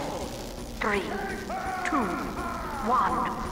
four, three, two, one.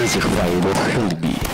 Этих файлов Хелби.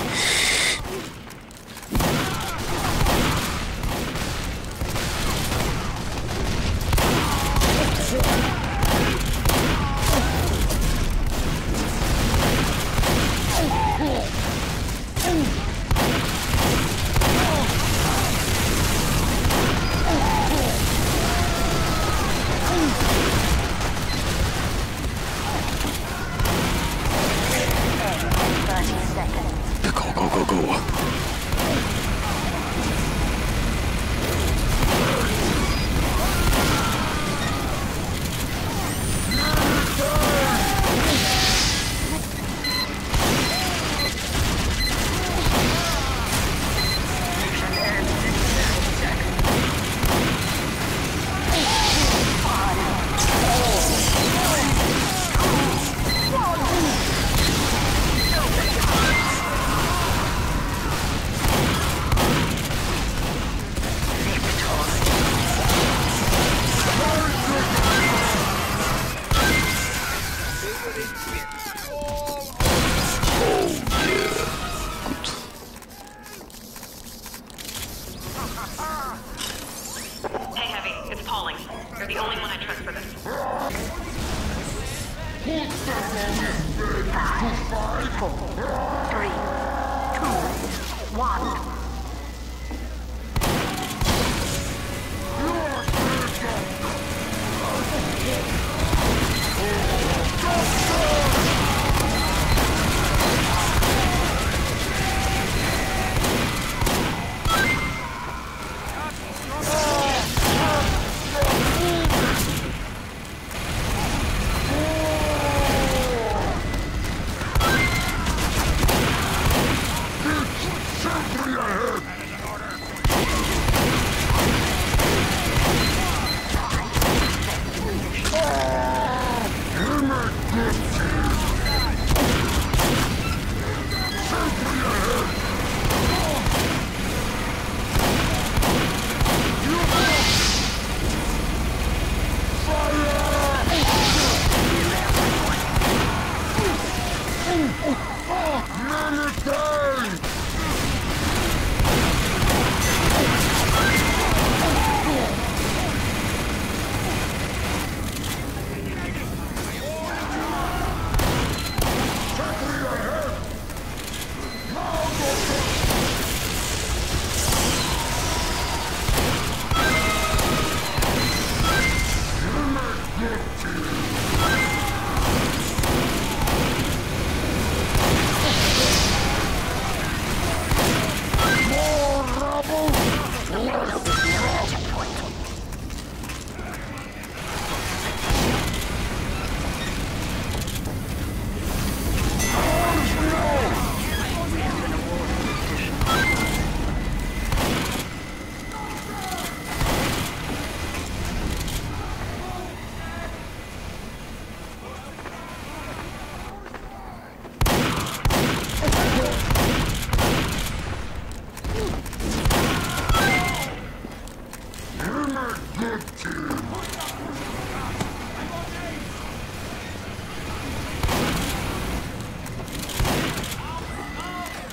Holy shit! oh Unity!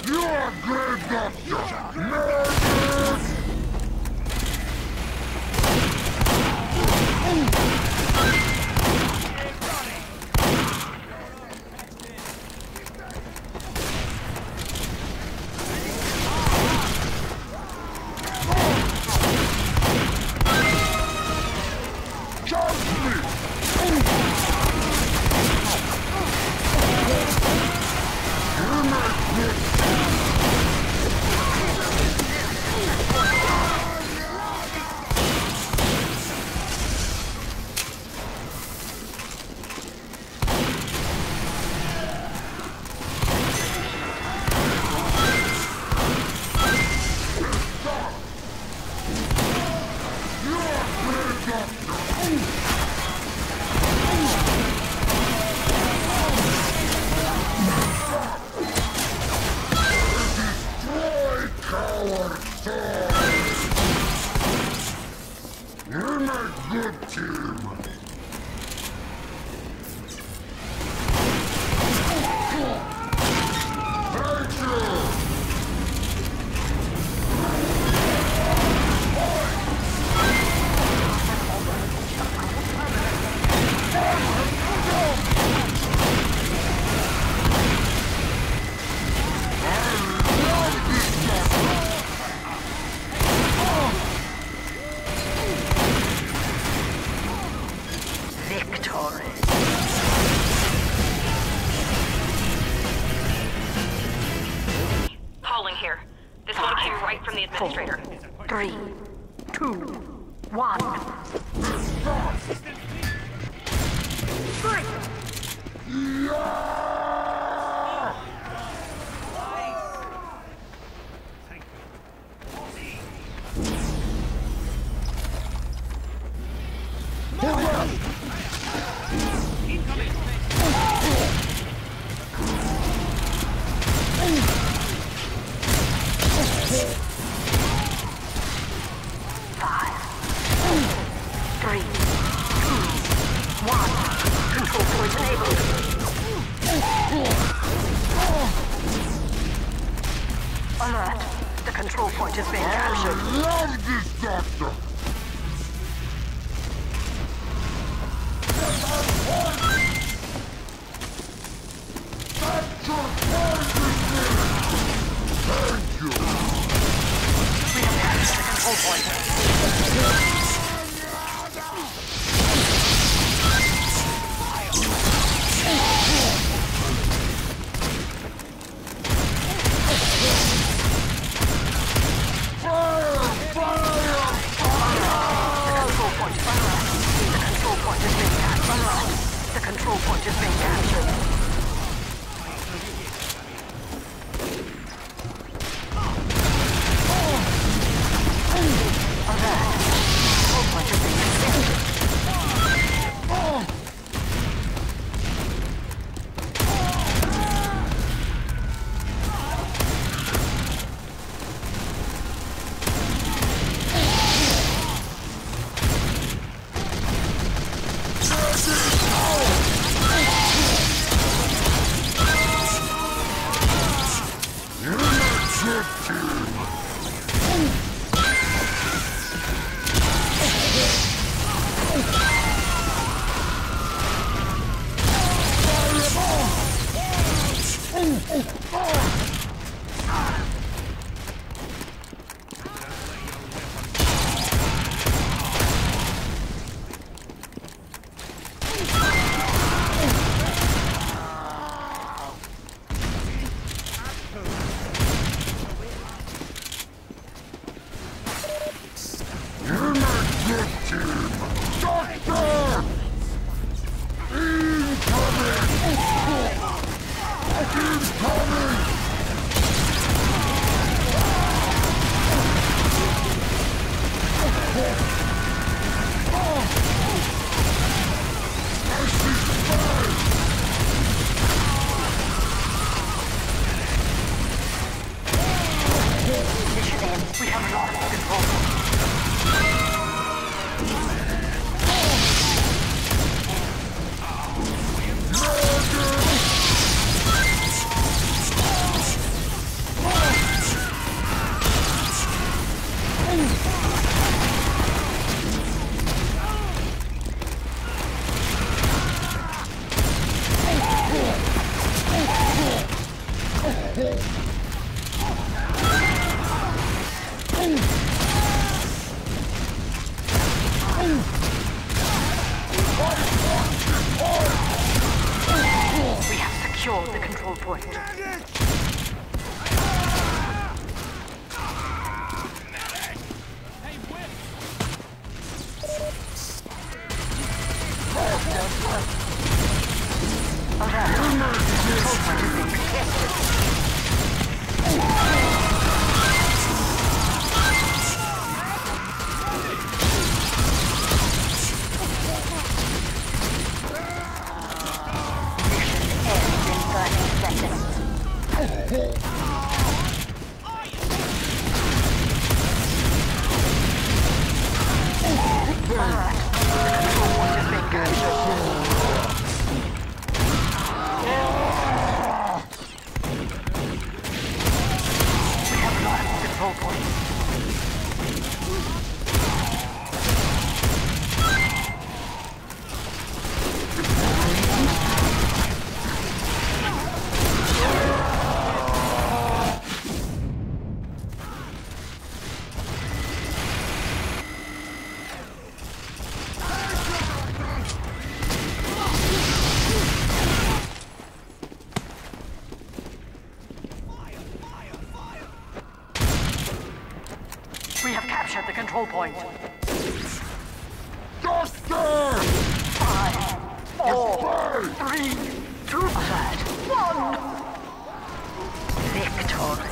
You're good, Doctor! Nervous! Yeah! We have secured the control point. Control point. Five, four, three, two, alert, one. Victory.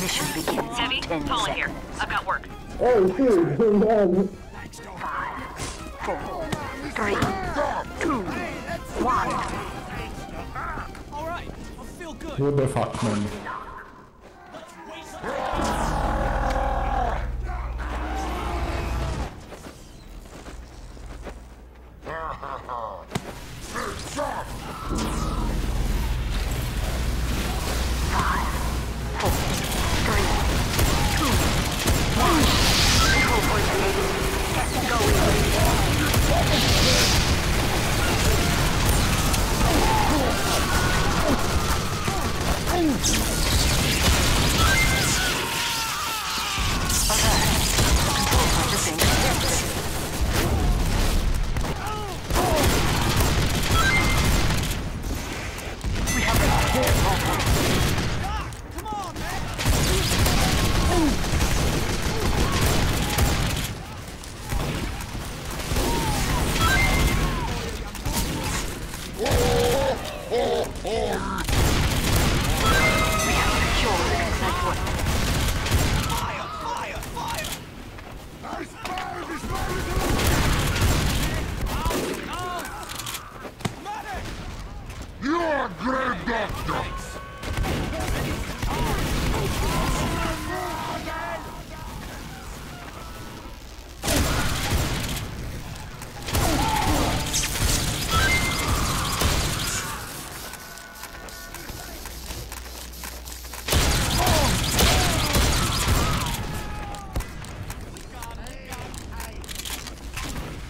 Mission begins Debbie, in 10 seconds. here. I've got work. Oh, shoot, man. Five, four, three, two, one. What the fuck, man?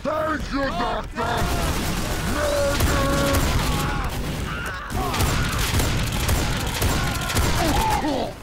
Thank you, oh, Doctor! Murder!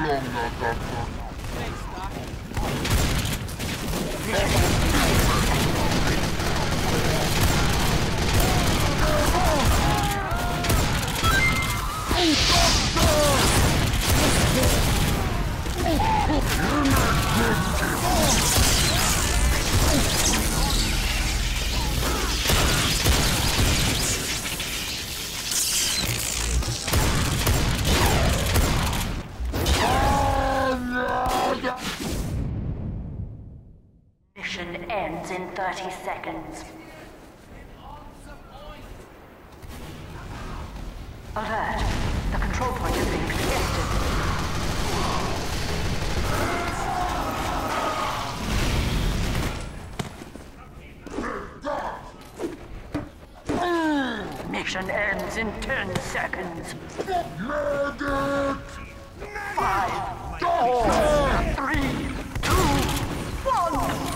Come along now, Doctor. Mission ends in 30 seconds. Alert. The control point is being contested. Mission ends in 10 seconds. Medic! Five, four, three, two, one.